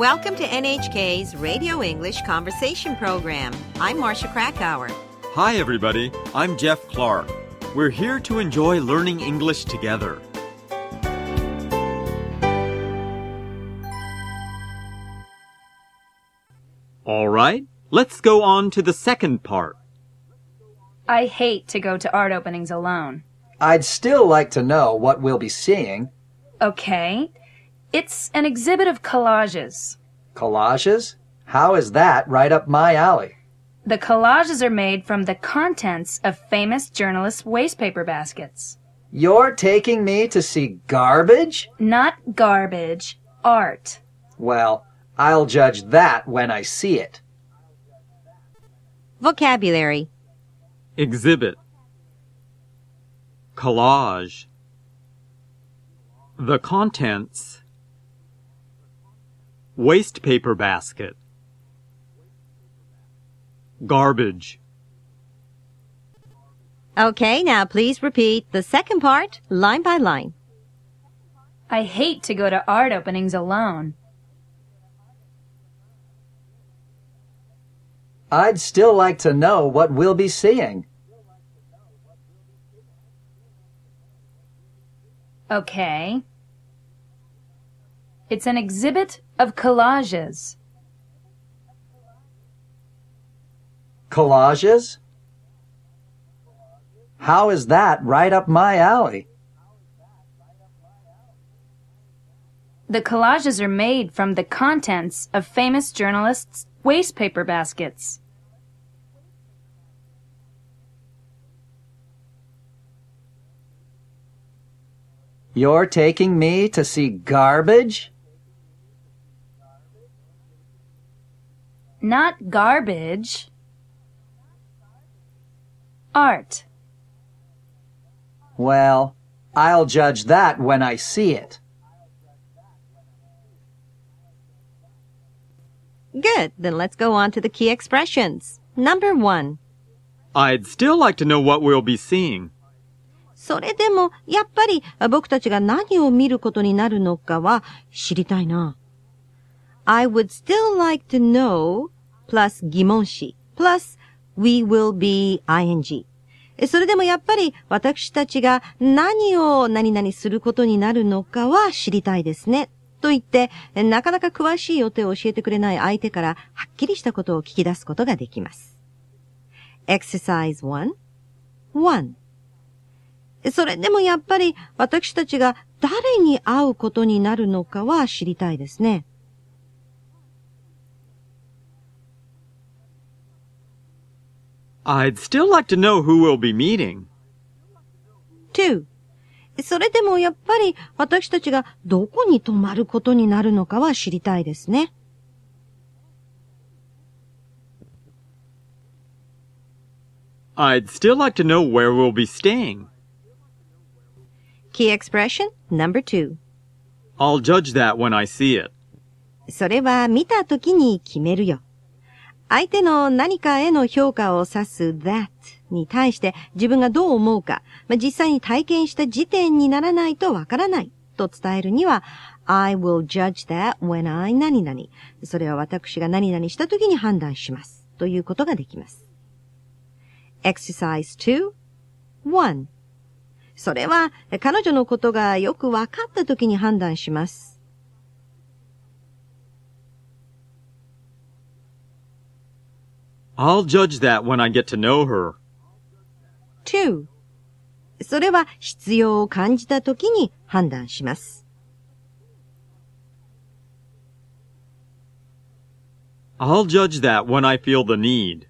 Welcome to NHK's Radio English Conversation Program. I'm Marcia Krakauer. Hi, everybody. I'm Jeff Clark. We're here to enjoy learning English together. All right, let's go on to the second part. I hate to go to art openings alone. I'd still like to know what we'll be seeing. Okay. It's an exhibit of collages. Collages? How is that right up my alley? The collages are made from the contents of famous journalists' wastepaper baskets. You're taking me to see garbage? Not garbage, art. Well, I'll judge that when I see it. Vocabulary Exhibit. Collage. The contents. Waste paper basket. Garbage. Okay, now please repeat the second part line by line. I hate to go to art openings alone. I'd still like to know what we'll be seeing. Okay. It's an exhibit of collages. Collages? How is that right up my alley? The collages are made from the contents of famous journalists' wastepaper baskets. You're taking me to see garbage? Not garbage. Art. Well, I'll judge that when I see it. Good. Then let's go on to the key expressions. Number one. I'd still like to know what we'll be seeing. それでも、やっぱり僕たちが何を見ることになるのかは知りたいな。 I would still like to know plus 疑問詞 plus we will be ing. それでもやっぱり私たちが何を何々することになるのかは知りたいですね。と言って、なかなか詳しい予定を教えてくれない相手からはっきりしたことを聞き出すことができます。Exercise 1 1それでもやっぱり私たちが誰に会うことになるのかは知りたいですね。I'd still like to know who we'll be meeting. 2. それでもやっぱり私たちがどこに泊まることになるのかは知りたいですね。I'd still like to know where we'll be staying. Key expression number two. I'll judge that when I see it. それは見たときに決めるよ。相手の何かへの評価を指す that に対して自分がどう思うか、まあ、実際に体験した時点にならないとわからないと伝えるには I will judge that when I 何々。それは私が何々したときに判断します。ということができます。Exercise 2 1それは彼女のことがよくわかったときに判断します。I'll judge that when I get to know her. 2. それは必要を感じたときに判断します。I'll judge that when I feel the need.